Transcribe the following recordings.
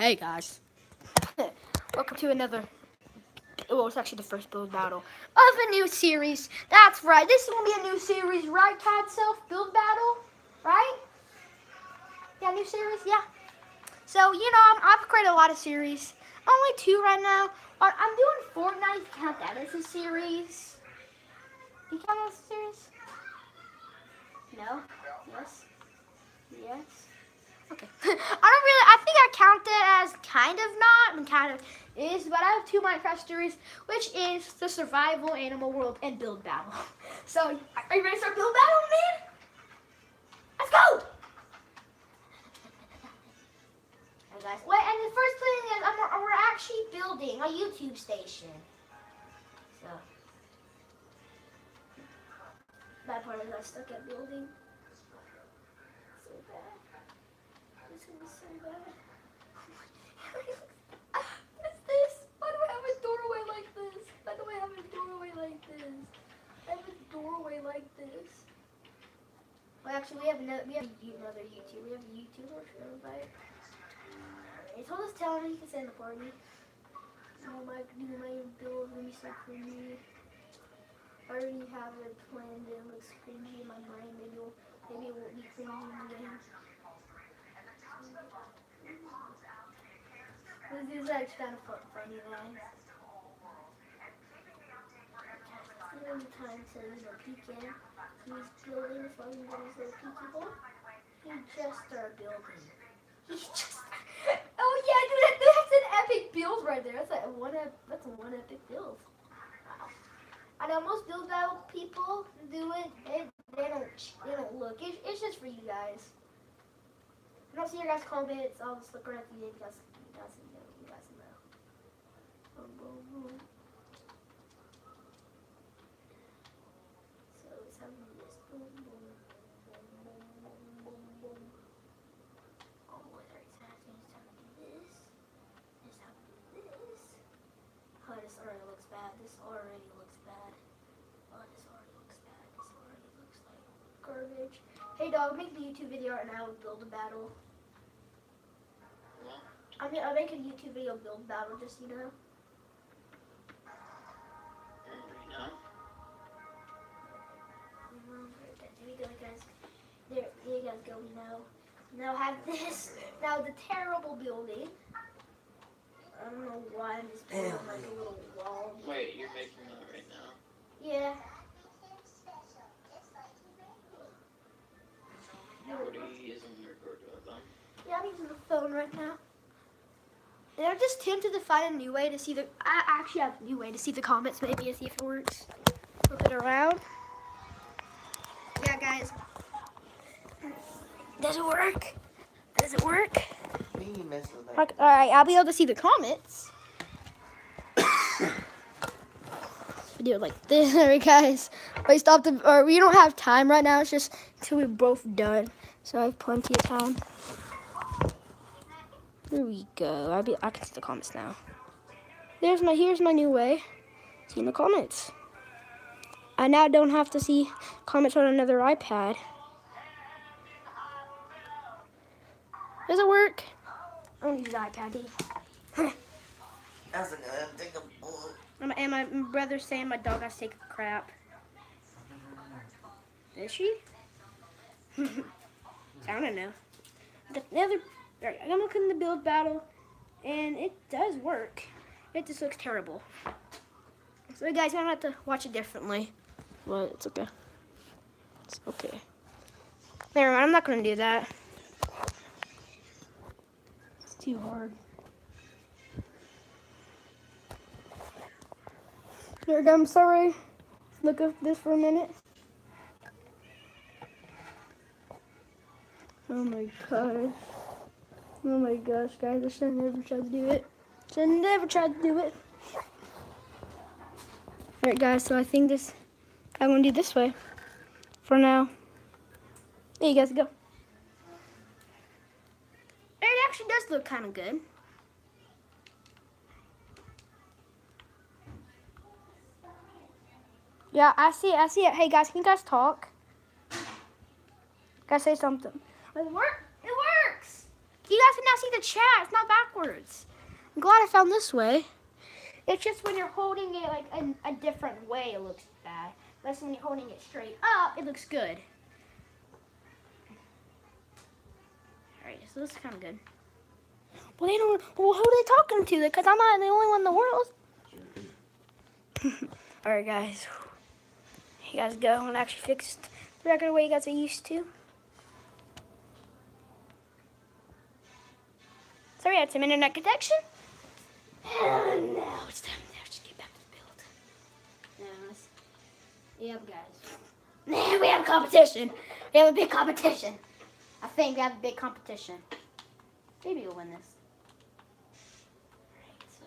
Hey guys. Welcome to another well it's actually the first build battle of a new series. That's right. This is gonna be a new series, right, Cat Self? Build battle? Right? Yeah, new series, yeah. So, you know, I'm, I've created a lot of series. Only two right now. Uh, I'm doing Fortnite. Count that as a series. You count that as a series? No? Yes? Yes? Okay. I don't really, I think I count it as kind of not, and kind of is, but I have two Minecraft series, which is the Survival Animal World and Build Battle. So, are you ready to start Build Battle, man? Let's go! Guys, wait, and the first thing is we're, we're actually building a YouTube station. So, that part is I stuck at building. So bad. This is so bad. What's this? Why do I have a doorway like this? Why do I have a doorway like this? I have like this. Well, actually, we have another. We have another YouTube. We have a YouTuber. Should I invite? Alright, so just tell him he can send the party. Oh my, you my build be so cringy. I already have it planned. It looks cringy in my mind. Maybe it'll, maybe it won't be cringy in the game. This is actually kind of funny, guys. Even the time to you know peek in. He's building long he's peeky hole. He just started building. He's just. Oh yeah, dude, that, that's an epic build right there. That's a one. That's a one epic build. I know most build battle people do it. They, they don't. They don't look. It's, it's just for you guys. I don't see your guys' comments. I'll just look right at you guys know. You guys know. Boom, boom, boom. So it's having this. Boom, boom, boom, boom, boom, boom, boom. Oh, boy, there's exactly. It's time to do this. It's time to do this. Oh, this already looks bad. This already looks bad. Oh, this already looks bad. This already looks like garbage. Hey, dog, make the YouTube video right now. Build a battle. I mean, I'll make a YouTube video build battle, just you know. There you go, guys. There, there you guys go. Now, now have this. Now the terrible building. I don't know why I'm just building like a little wall. Wait, you're making that right now? Yeah. With? Yeah, I'm using the phone right now. And I'm just tempted to find a new way to see the. I actually have a new way to see the comments, maybe to see if it works. Flip it around. Yeah, guys. Does it work? Does it work? Me mess with that. Okay, all right, I'll be able to see the comments. we do it like this, all right, guys. Wait, stop the. Or we don't have time right now. It's just until we're both done. So I have plenty of time. There we go. I be. I can see the comments now. There's my. Here's my new way. See in the comments. I now don't have to see comments on another iPad. Does it work? I'm gonna use iPad. That's a good take a bullet. And my- and my brother's saying my dog has to take a crap. Is she? I don't know. The the other, alright, I'm looking in the build battle, and it does work. It just looks terrible. So guys, I'm gonna have to watch it differently. But it's okay. It's okay. Never mind, I'm not gonna do that. It's too hard. There we go, I'm sorry. Look at this for a minute. Oh my god. Oh my gosh, guys, I should never tried to do it. Should never tried to do it. Alright guys, so I think this I'm gonna do this way. For now. There you guys go. It actually does look kinda good. Yeah, I see it. I see it. Hey guys, can you guys talk? Guys, say something. It works. It works. You guys can now see the chat. It's not backwards. I'm glad I found this way. It's just when you're holding it like a, a different way, it looks bad. But when you're holding it straight up, it looks good. Alright, so this is kind of good. Well, they don't. Well, who are they talking to? Because I'm not the only one in the world. Alright, guys. You guys go and actually fix the regular way you guys are used to. Had some internet connection. Oh, and now it's time to actually get back to the build. Yep, guys. we have a competition. We have a big competition. I think we have a big competition. Maybe we'll win this. Alright, so,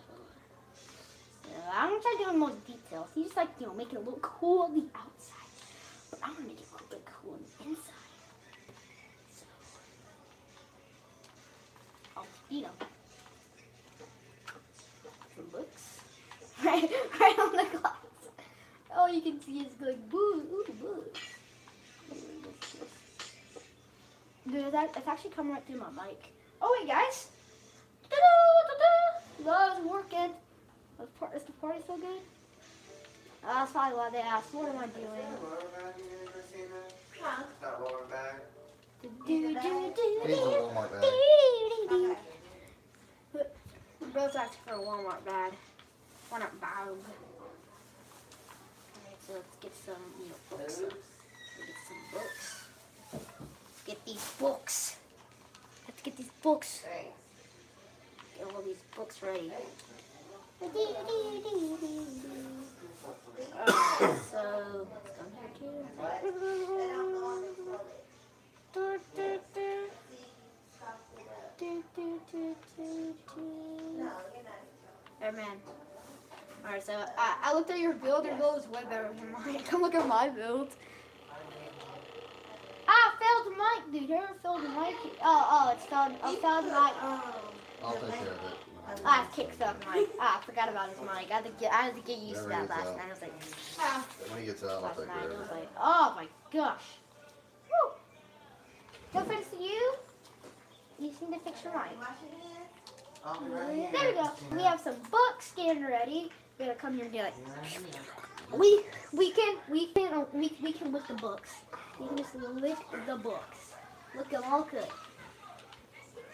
so I'm gonna try doing more details. You just like, you know, making it look cool on the outside. But I'm gonna make it look cool on the inside. I'll beat them. The looks. Right, right on the glass. All you can see is like boo, ooh, boo. Dude, that it's actually coming right through my mic. Oh wait, guys. Ta-da, ta-da. No, it's working. Is par- is the party so good? That's probably why they asked. What am I doing? That water bag. Do, do, do, do, He's a do, Walmart do, bag. do, do. Bro's asking for a Walmart bag. Walmart bag. Alright, so let's get some you know, books. Let's get some books. Let's get these books. Let's get these books. Get all these books ready. Alright, so let's come here too. Do, do, do, do, do. Hey man. Alright, so I, I looked at your build. Your build is way better than mine. Come look at my build. Ah, failed mic, dude. You ever failed mic? Oh, oh, it's failed. Oh, failed mic. I'll take care of it. Ah, kick failed mic. Ah, I forgot about his mic. I had to get, I had to get used to that last out. night. I was like, ah, When he gets out, I'll take night. care I of was it. like, oh my gosh. Woo. No offense to you. You seem to fix your mic. There we go. We have some books getting ready. We're gonna come here and be like, we we can we can uh, we, we can lick the books. We can just lick the books. Look them all good.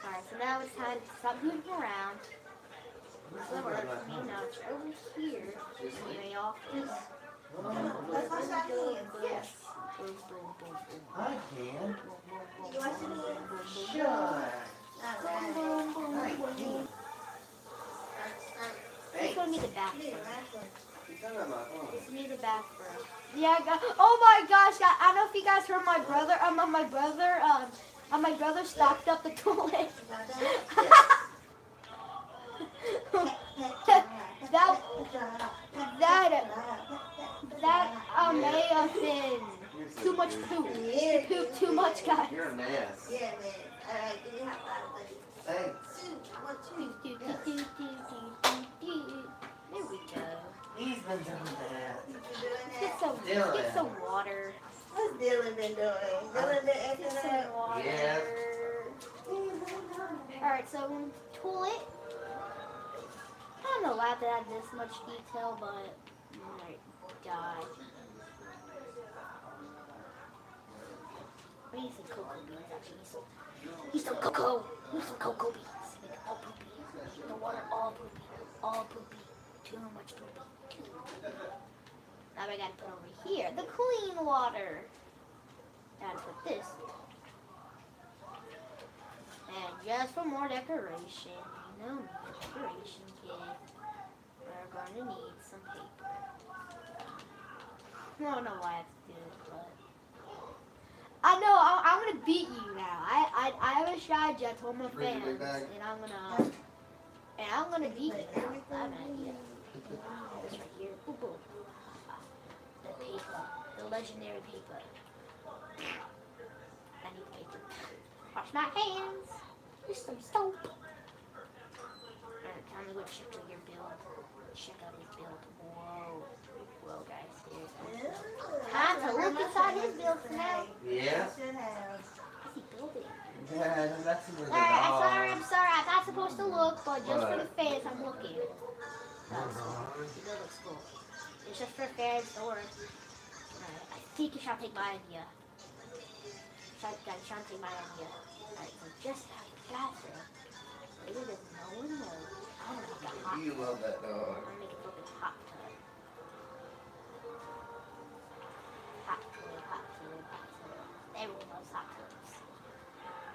Alright, so now it's time to stop moving around. So we're you know, over here office. Yes. I can. Boom, Shut. boom, boom, boom, boom. Let's go need the bathroom. Let's need the bathroom. Yeah, I got, oh my gosh, I, I don't know if you guys heard my brother, um, uh, my brother, um, uh, my brother stocked up the toilet. that, that, that, um, been too much poop. He pooped too much, guys. You're a mess. Yeah, man. Alright, give me a high five, buddy. Thanks. There we go. He's been doing that. You been doing Let's get some, let's get some water. What's Dylan been doing? Dylan been Get acting some up. water. Yeah. Alright, so toilet. I'm not allowed to add this much detail, but oh my god. We need some cocoa beans actually. Some, need some cocoa. Need some cocoa beans. Make all poopy. The water all poopy. All poopy. Too much poopy. Now I gotta put over here the clean water. Gotta put this. And just for more decoration, you know, decoration kit, we're to need some paper. I don't know why I have to do it, I know I, I'm gonna beat you now. I I, I have a strategy. I told my Bring fans, and I'm gonna and I'm gonna beat you. Now. I have an idea. This right here. Boom, boom. The paper, the legendary paper. I need paper. Wash my hands. Use some soap. Alright, time to go check out your build. Check out his build. Whoa. Whoa, guys. Time to look inside his build now. Yeah. Should have. What's he building? I'm messing with the Alright, I'm sorry, I'm sorry. I'm not supposed to look, but just for the What? fans, I'm looking. That's cool. It does look cool. It's just for fans, don't worry. Alright, I think you shall take my idea. Shall, guys, shall take my idea. Alright, so just have a bathroom. Maybe there's no one gonna make a hot You love that dog.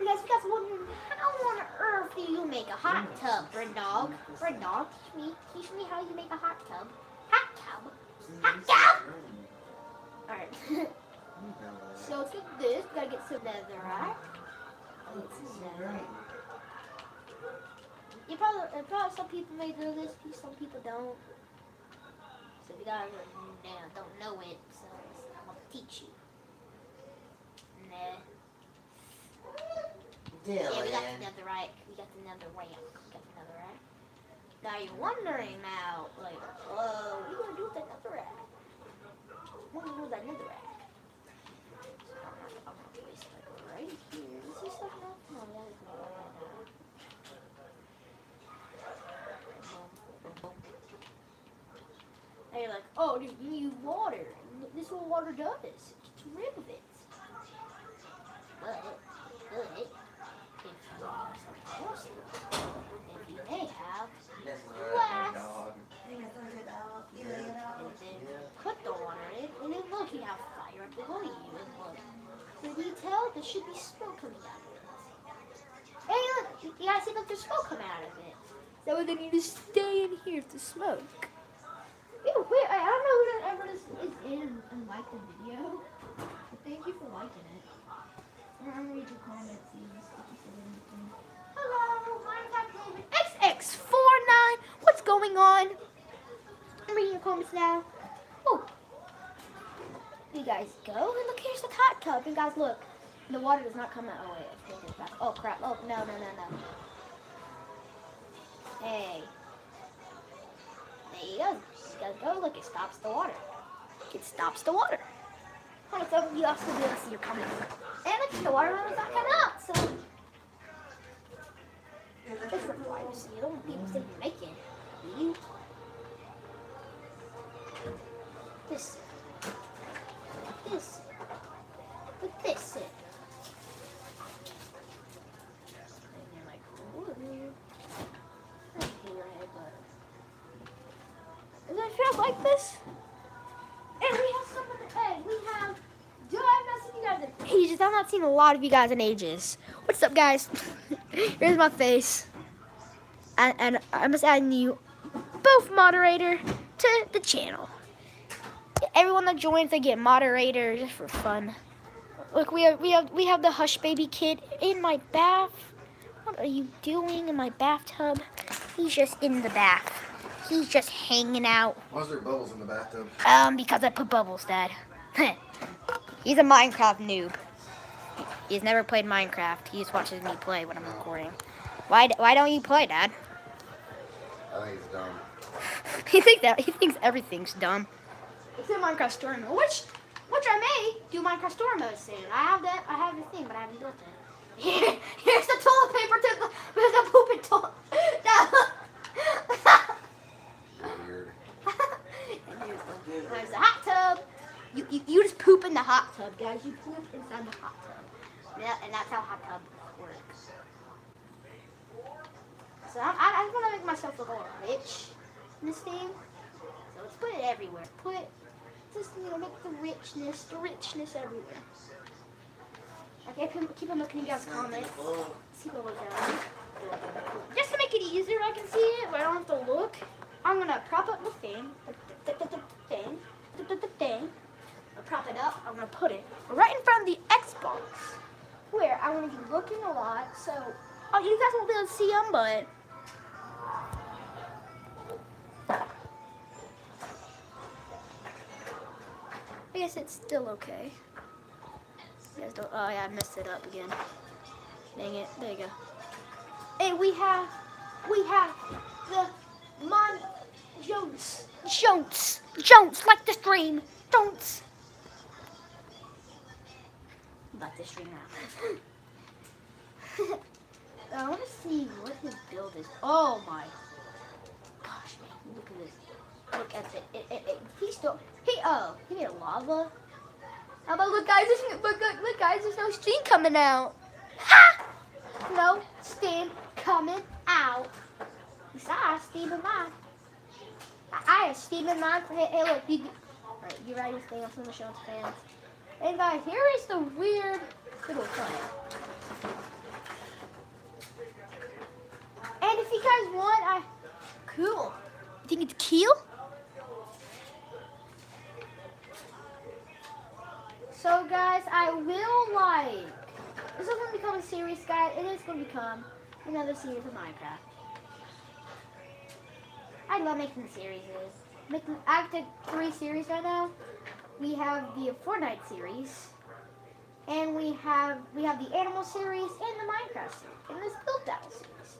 Guys, guys wondering how on earth do you make a hot tub, Bird Dog? Bird Dog, teach me, teach me how you make a hot tub. Hot tub. Hot tub. All right. so let's get this. We gotta get some netherite. Get some netherite. You probably, uh, probably some people may know this, some people don't. So if you guys are, don't know it, so I'm gonna teach you. Yeah, we got the netherite. We got the netherite. We got the netherite. Now you're wondering now, like, whoa, what are you gonna do with that netherite? What are you gonna do with that netherite? I'm gonna, place it like right here. Is this stuff now? No, that is not right now. And you're like, oh, you you need water. This is what water does. It gets rid of it. But, but, if you have something else, if you may have, That's Glass. my dog. You got some good dog. You got your dog. and then put the water in, and then look, you have fire up below you, and look. Tell? There should be smoke coming out of it. Hey, look, you guys see that there's smoke coming out of it. So then you just stay in here to smoke. Ew, wait, I don't know who that ever is, is in and liked the video. But thank you for liking it. I'm gonna read your comments. you. Hello, Minecraft David XX49. What's going on? I'm reading your comments now. You guys go and look, here's the hot tub. And guys, look. The water does not come out. Oh, wait. It's back. Oh, crap. Oh, no, no, no, no. Hey. There you go. You guys go. Look, it stops the water. It stops the water. Oh, so you also able to see your comments. And look, the water level's not coming out. So it's for privacy. You don't want people you're making it. you. This. This. Put this in. And you're like, ooh. I hate your head, but. Does it feel like this? And we have some of the egg. We have. Dude, I've not seen you guys in ages. I've not seen a lot of you guys in ages. What's up, guys? Here's my face. And, and I'm just adding you both moderator to the channel. Everyone that joins, they get moderator just for fun. Look, we have we have we have the hush baby kid in my bath. What are you doing in my bathtub? He's just in the bath. He's just hanging out. Why is there bubbles in the bathtub? Um, because I put bubbles, Dad. He's a Minecraft noob. He's never played Minecraft. He just watches me play when I'm recording. Why? Why don't you play, Dad? I think he's dumb. he thinks that he thinks everything's dumb. It's in Minecraft story mode, which which I may do Minecraft story mode soon. I have that. I have the thing, but I haven't built it. Here, here's the toilet paper to the, there's the pooping toilet. Weird. And here's the- There's the hot tub. You, you, you just poop in the hot tub, guys. You poop inside the hot tub. Yeah, and that's how hot tub works. So I, I, I just want to make myself look a little rich in this thing. So let's put it everywhere. Put just you know make the richness, the richness everywhere. Okay, keep, keep on looking at guys' comments. See what we're doing. Just to make it easier, I can see it, where I don't have to look. I'm gonna prop up the thing, the, the, the, thing, the, thing. I'll prop it up. I'm gonna put it right in front of the Xbox, where I'm gonna be looking a lot. So, oh, you guys won't be able to see them, but. I guess it's still okay. You guys don't. Oh yeah, I messed it up again. Dang it. There you go. And we have, we have the Mon Jones. Jones. Jones, like the stream. Jones. Like the stream now. I want to see what his build is. Oh my gosh, man. Look at this. Look at it. it, it, it. He still. He, oh, he made a lava. How about look, guys? There's, look, look, look, guys. There's no steam coming out. Ha! No steam coming out. Besides, steam in mine. I, steam in hey, look. You, right, you ready to stay on some of the show's fans? And guys, here is the weird little thing. And if you guys want, I cool. You think it's keel? So guys, I will like. This is going to become a series, guys. It is going to become another series of Minecraft. I love making series. Making, I have the three series right now. We have the Fortnite series, and we have we have the Animal series and the Minecraft series, and this Build Battle series.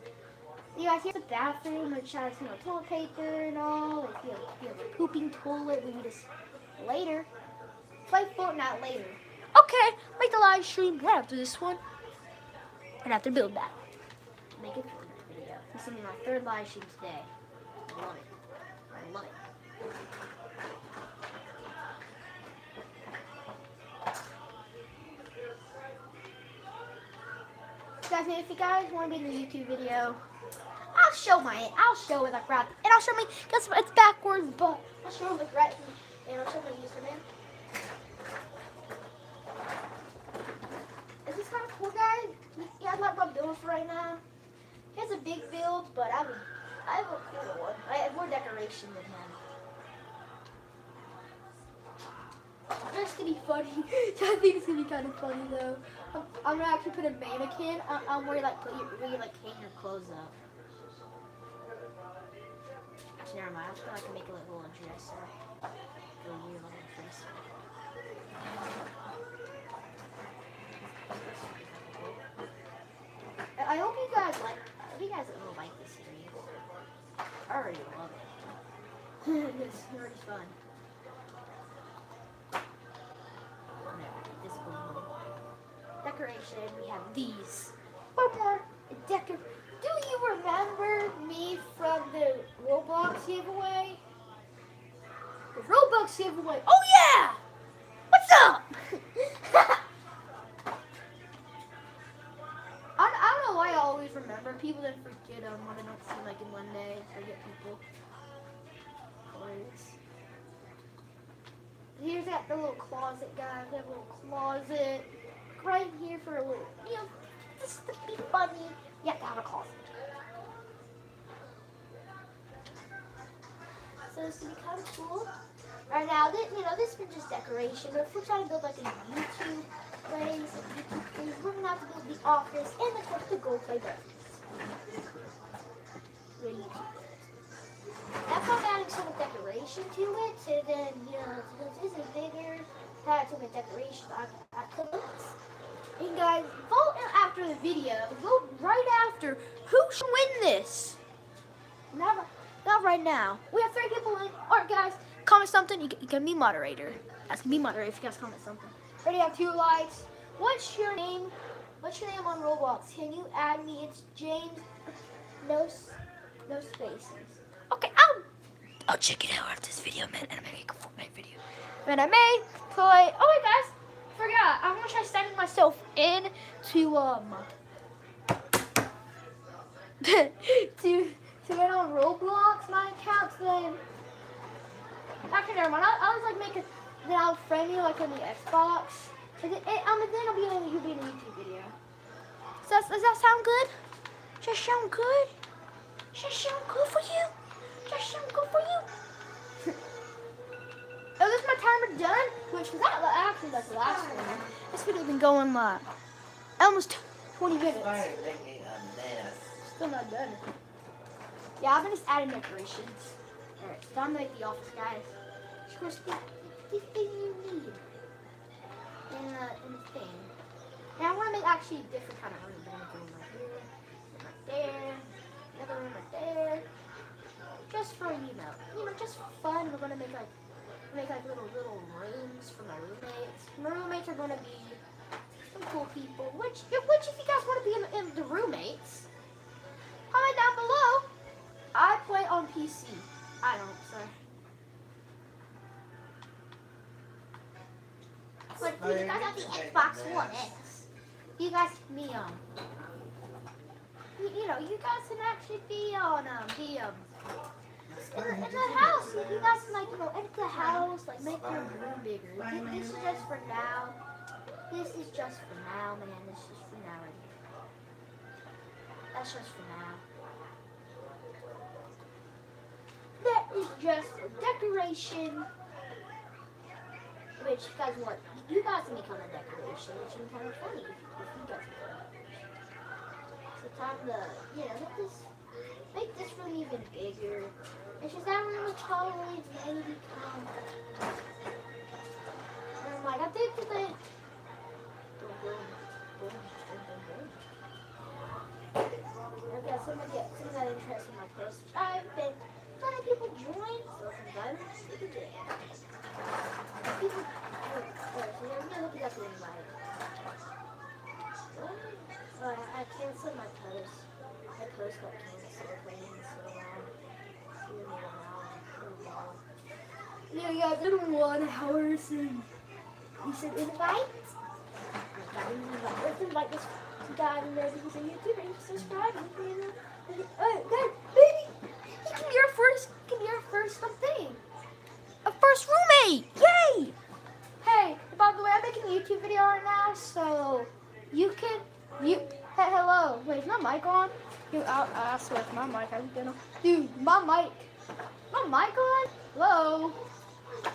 You guys, here's the bathroom, which has you know toilet paper and all. Like you have, you have a pooping toilet. We need this later. Play Fortnite later. Okay, make the live stream right after this one, and after Build Battle. Make a Fortnite video. This is gonna be my third live stream today. Guys, if you guys want to be in the YouTube video, I'll show my, I'll show it like right, and I'll show me, guess what, it's backwards, but I'll show it like right, and I'll show my username. Is this kind of cool, guys? You guys like my build for right now? He has a big build, but I a, I have a cooler one. I have more decoration than him. gonna be funny. I think it's gonna be kind of funny though. I'm, I'm gonna actually put a mannequin on where like put your, where you like hang your clothes up. Actually, never mind. I was gonna like make a little dresser. A weird little dresser. I hope you guys like. I hope you guys will like this. I already love it. it's already fun. This. Decoration. We have these. One more decor. Do you remember me from the Roblox giveaway? The Roblox giveaway. Oh yeah! Remember people that forget um, them when I don't see like in one day. Forget people. Always. Here's that the little closet, guys. That little closet right here for a little, you know, just to be funny. You have to have a closet. So this would be kind of cool. Right now, this, you know, this is just decoration. But if we're trying to build like a YouTube place, YouTube thing, we're gonna have to build the office and of course the Go Play Breakfast. The YouTube. That's how adding some decoration to it. So then, you know, since this is bigger, add some decoration I, I could. And guys, vote after the video. Vote right after. Who should win this? Not, not right now. We have three people in. Alright, guys, comment something. You, can- you can be moderator. Ask be moderator if you guys comment something. Already have two likes. What's your name? What's your name on Roblox? Can you add me? It's James. No, no spaces. Okay, I'll I'll check it out after this video, man. And I make a Fortnite video. And I may play. Oh wait, guys, forgot. I'm gonna try signing myself in to um to to get on Roblox my account. So then actually, never mind. I'll, I'll just like make a then I'll frame you like on the Xbox. And then, and, um, then I'll be on you'll be in a YouTube. Does that, does that sound good? Does that sound good? Does that sound good for you? Does that sound good for you? Oh, this is my timer done, which was that actually like the last one. This video has been going like almost 20 minutes. Sorry, making a mess. Still not done. Yeah, I've been just adding decorations. Alright, so I'm like the office guys. Of course, the you need in the, in the thing. Now I want to make actually different kind of room. I'm gonna right here, right there, another room right there. Just for you know, you know, just for fun. We're gonna make like make like little little rooms for my roommates. My roommates are gonna be some cool people. Which, which if you guys want to be in, in the roommates, comment down below. I play on PC. I don't, sorry. But you guys have the Xbox One X, you guys can be um, you, you know, you guys can actually be on um, the um, in, in the house. You guys can like you know enter the house, like make your room bigger. This, this is just for now. This is just for now, man. This is for now. That's just for now. That is just for decoration. Which you guys want? You guys can become a decoration, which would be kind of funny if you guys become a decoration. So time to, you know, make this, make this room even bigger. It's just that room is probably maybe become. Never mind. I think that they. Boom, boom, boom, boom, boom. Okay, in my post. I've been letting people join, so sometimes they can do it. People, oh, oh, so they're gonna look it up in my. Oh, I, canceled my post. My post got canceled. Waiting so long. Yeah, yeah, it's been one hour since you said invite. Let's invite this guy in there because of YouTube and subscribe. and, You know, uh, God, baby, he can be our first, can be our first something. A first roommate! Yay! Hey, by the way, I'm making a YouTube video right now, so you can, you, hey, hello. Wait, is my mic on? Dude, I, I swear, if my mic, I'm gonna, dude, my mic, my mic on? Hello?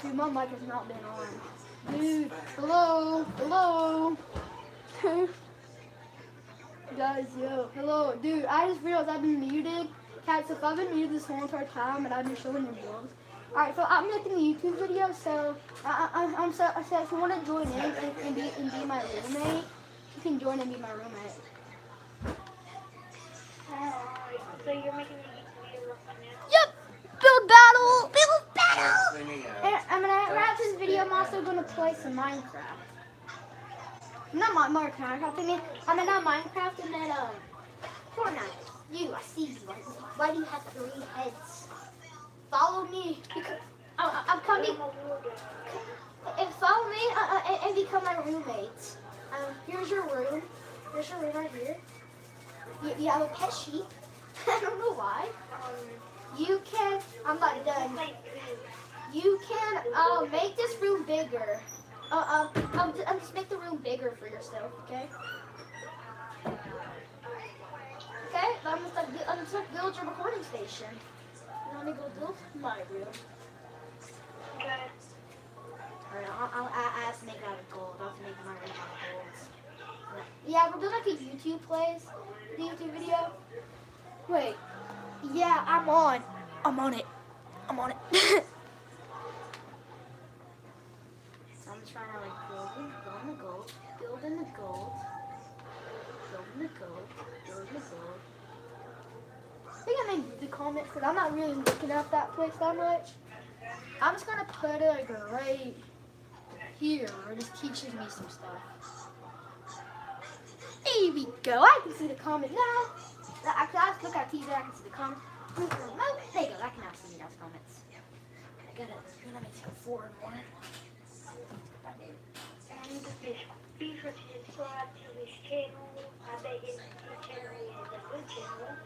Dude, my mic has not been on. Dude, hello, hello. Guys, yo, hello, dude. I just realized I've been muted. Cats, if I've been muted this whole entire time and I've been showing your vlogs. Alright, so I'm making a YouTube video, so I, I, I'm so, so if you want to join in and, and, be, and be my roommate, you can join and be my roommate. So you're making a YouTube video right now? Yep! Build battle! Build battle! Send uh, And I'm gonna wrap this video. I'm also gonna play some Minecraft. Not my Minecraft. I mean, I mean not Minecraft and then um Fortnite. You, I see you. Why do you have three heads? Follow me. Because I, I'm coming. And follow me uh, uh, and, and become my roommate. Um, here's your room. Here's your room right here. You, you have a pet sheep. I don't know why. You can. I'm not done. You can uh, make this room bigger. Uh, um, um, um, just make the room bigger for yourself, okay? Okay, I'm gonna start, bu- I'm gonna build your recording station. You want me to go build my room? Okay. Alright, I'll, I'll, I, have to make out of gold. I have to make my room out of gold. Yeah, we're doing like a YouTube plays, the YouTube video. Wait, yeah, I'm on. I'm on it. I'm on it. So I'm trying to like build in, build in the gold, build in the gold, build in the gold, build in the gold. I think I made the comment because I'm not really looking at that place that much. I'm just gonna put it like right here. It just teaches me some stuff. There we go. I can see the comment now. Actually, I just look at TV. I can see the comment. No, there you go. I can now see those comments. I gotta, I gotta make it four more. And be sure to subscribe to this channel. I bet you this channel is a good channel.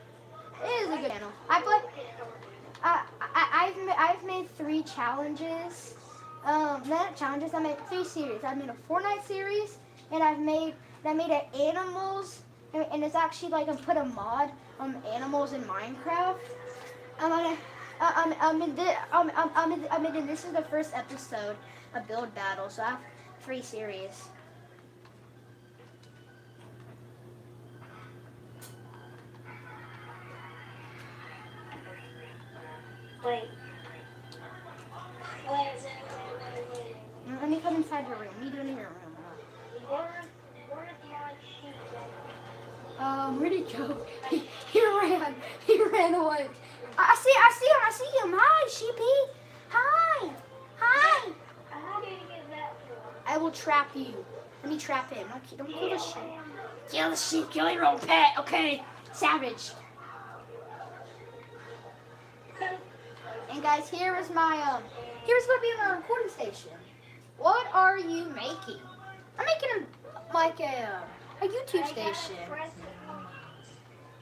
It is a good channel. I play. I, I I've ma- I've made three challenges. Um, not challenges. I made three series. I made a Fortnite series, and I've made I made an animals, and, and it's actually like I put a mod on animals in Minecraft. I'm gonna. Uh, I'm, I'm in the, um, I'm, I'm, I'm in, this is the first episode of Build Battle, so I have three series. Wait. Wait, Mm, Let me come inside your room. What are you doing in your room? wait. Where, where's my Um, where'd he go? He, he ran. He ran away. I see. I see him. I see him. Hi, sheepy. Hi. Hi. How did you get that? I will trap you. Let me trap him. Don't, don't kill the sheep. Kill the sheep. Kill your own pet. Okay. Savage. And guys, here is my um. Here's gonna be my recording station. What are you making? I'm making a like a a YouTube station.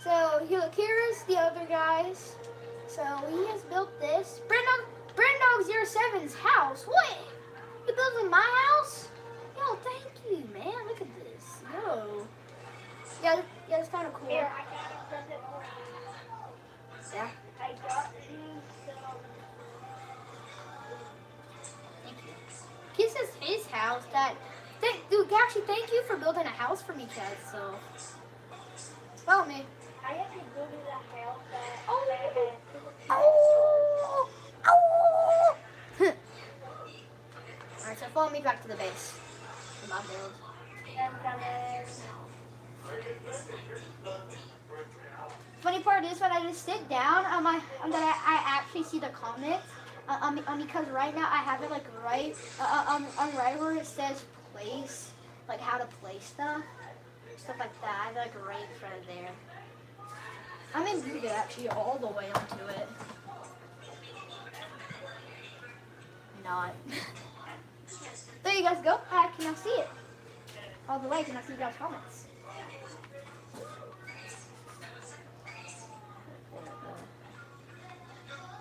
So here, look, here is the other guys. So he has built this. Brendog, Brendog 07's house. What? You building my house? Yo, thank you, man. Look at this. Yo. Yeah, yeah, it's kind of cool. Here, I got a present for you. Yeah. I got you some. Thank you. This is his house. That, thank, dude. Actually, thank you for building a house for me, Chad. So, follow me. I have to go to the house Oh. Oh, oh. All right, so follow me back to the base. Build. I'm coming. Funny part is when I just sit down, um, I, um, that I, I actually see the comments. Uh, um, um, because right now I have it like right, uh, uh, um, um, right where it says place, like how to play stuff, stuff like that. I have like in front of there. I'm in Google actually all the way onto it. Not. there you guys go. I can now see it. All the way. Can I see you guys' comments?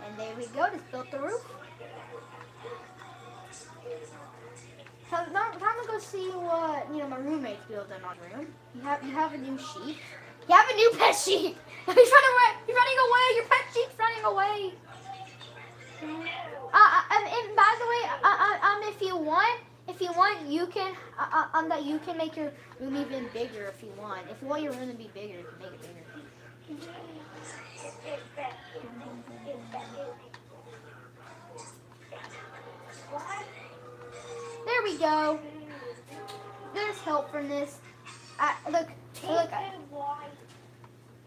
And there we go, just built the roof. Time to go see what you know my roommate's building on room. You have you have a new sheep. You have a new pet sheep. He's running away. He's running away. Your pet sheep's running away. Uh, uh, and, and by the way, uh, uh, um, if you want, if you want, you can, uh, uh, um, that you can make your room even bigger if you want. If you want your room to be bigger, you can make it bigger. It's that. It's that. What? There we go. There's help from this. I, look, look, I,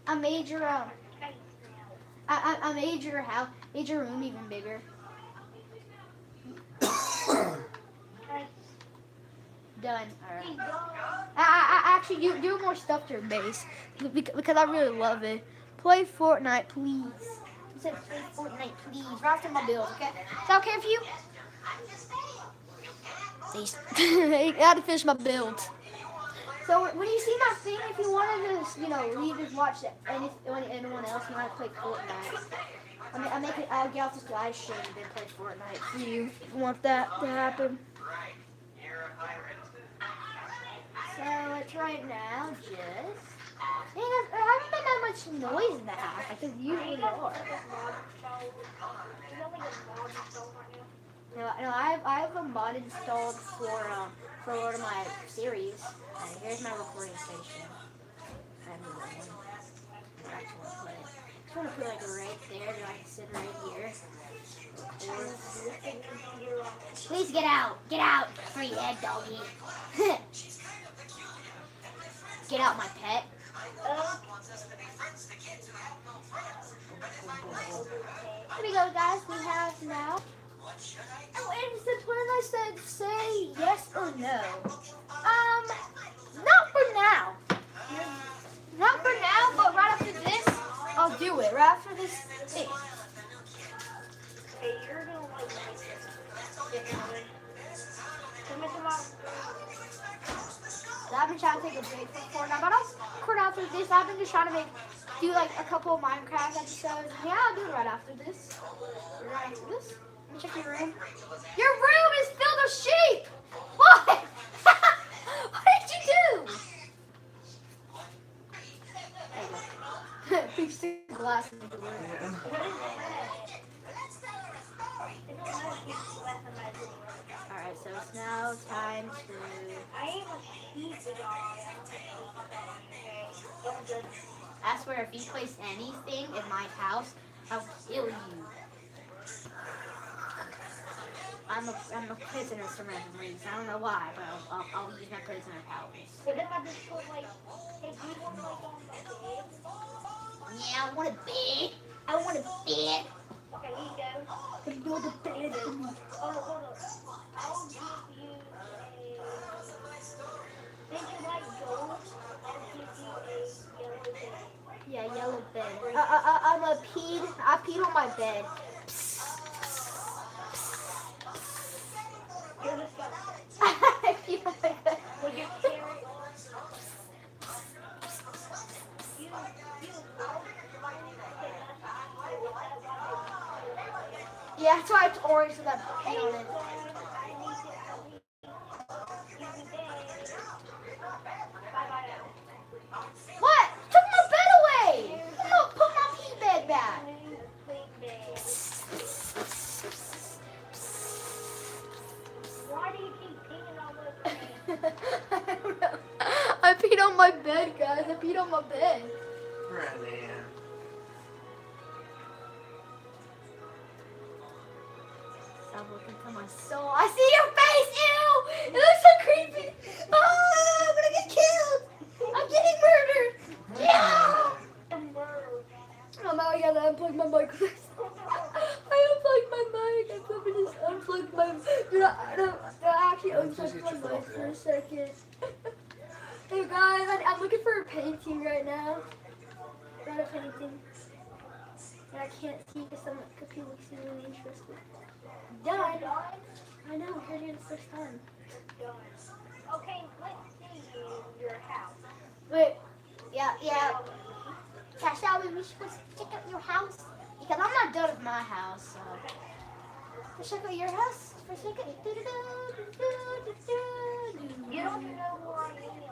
I made your, um, I, I, I made your house, made your room even bigger. Done. All right. I, I, I actually do do more stuff to your base because I really love it. Play Fortnite, please. Play Fortnite, please. Right after my build, okay? Is that okay for you? Please. I had to finish my build. So when you see my thing, if you wanted to, you know, leave and watch any, anyone else, you want to play Fortnite. I mean, I make it. I'll get off this live stream and then play Fortnite Do you. Want that to happen. So it's right now just. Man, I haven't been that much noise in the house like there usually are. No, no, I have, I have a mod installed for um for one of my series. And here's my recording station. I have one. I actually want to put it. Just want to put like right there, so I can sit right here. Please get out! Get out! Free head doggy. get out, my pet. Here we go, guys. We have now. Oh, and since when I said say yes or no, um, not for now. Not for now, but right after this, I'll do it. Right after this thing. Hey, you're gonna like this. I've been trying to take a break from Fortnite, but I'll record after this. I've been just trying to make do like a couple Minecraft episodes. Yeah, I'll do it right after this. Right after this. Check your room. Your room is filled with sheep. What? what did you do? Fix the glass in the room. All right, so it's now time to. I am a sheep dog. I swear, if you place anything in my house, I'll kill you. I'm a, I'm a prisoner for random reasons. I don't know why, but I'll, I'll, I'll use my prisoner powers. Yeah, I want a bed. I want a bed. Okay, here you go. But you're the bed. Hold on. I'll a. Bed. Yeah, yellow bed. I, I, I'm a peed. I peed on my bed. Yeah, that's why it's orange so that I peed on it. What? Took my bed away. Put my, put my pee bed back. Why do you keep peeing all over me? I don't know. I peed on my bed, guys. I peed on my bed. Right there. Soul. I see your face. Ew! It looks so creepy. Oh, I'm gonna get killed. I'm getting murdered. Yeah. Oh, now I gotta unplug my mic. I unplugged my mic. I probably just unplugged my. Dude, I, no, no, I actually unplugged my mic for a second. hey guys, I, I'm looking for a painting right now. Not a painting. And I can't see because some people looks really interested. Done. I know, we're here the first time. Okay, let's see your house. Wait. Yeah, yeah. Yeah, shall we? We should go check out your house. Because I'm not done with my house, so. Let's check out your house for a second. You don't know where I am.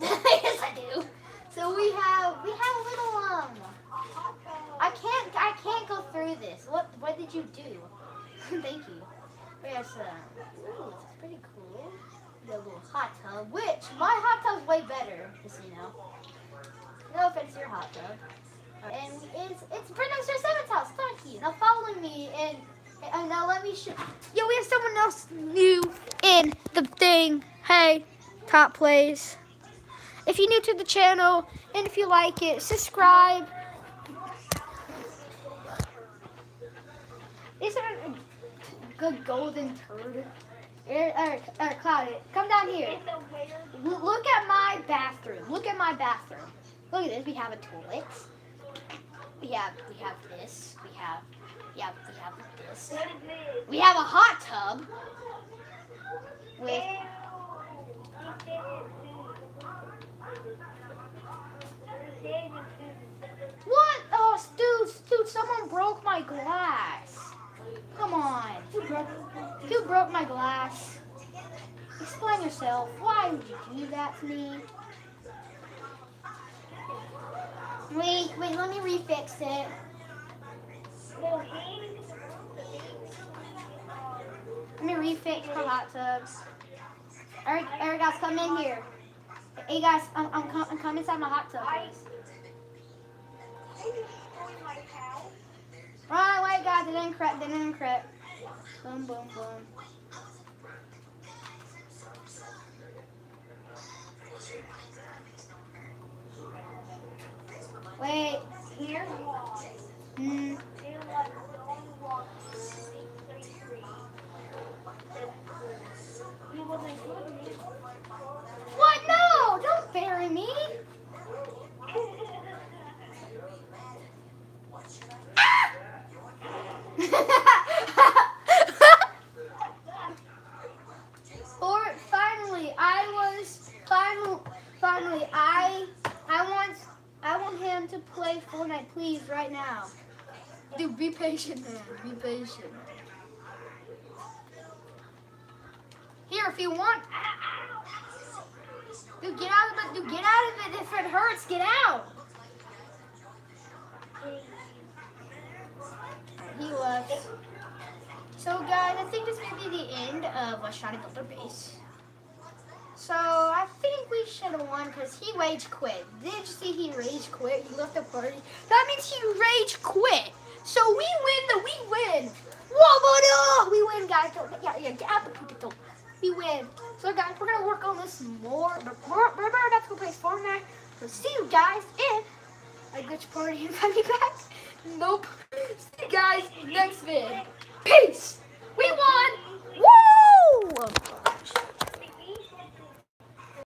yes, I do. So we have we have a little um. I can't I can't go through this. What what did you do? Thank you. Yes, uh, ooh, it's pretty cool. The little hot tub, which my hot tub's way better, just you know. No offense to your hot tub. And it's it's your seventh house. Thank you. Now follow me and and now let me show. Yo, we have someone else new in the thing. Hey, top plays. If you're new to the channel and if you like it, subscribe. These are a good golden turd. Eric, Eric, Eric, Cloud, come down here. It's a weird. L- Look at my bathroom. Look at my bathroom. Look at this. We have a toilet. We have we have this. We have yeah we have this. Is? We have a hot tub with You said it too. You said it too. what? Oh, dude, dude, someone broke my glass. Come on. Who broke, my glass? Explain yourself. Why would you do that to me? Wait, wait, let me refix it. Let me refix my hot tubs. Eric, Eric, guys, come in here. Hey, guys, I'm, I'm, com- I'm coming inside my hot tub. Please. He destroyed my house. Right, wait, guys, it didn't crack, it didn't crack. Boom, boom, boom. Wait. Here's why. Mm, They like only walk three, three. He wasn't good. what? No! Don't bury me! or finally, I was finally, finally, I, I want, I want him to play Fortnite, please, right now. Dude, be patient, man. Be patient. Here, if you want. Dude, get out of it. Dude, get out of it. If it hurts, get out. He left. So, guys, I think this may be the end of uh, Shotty Builder Base. So, I think we should have won because he rage quit. Did you see he rage quit? He left the party. That means he rage quit. So, we win the we win. Whoa, we win, guys. Yeah, yeah, get out the don't. We win. So, guys, we're going to work on this more. Remember, that's going to go play Fortnite. So, see you guys in a glitch party and funny back. Nope. See you guys next vid. Peace. We won. Woo!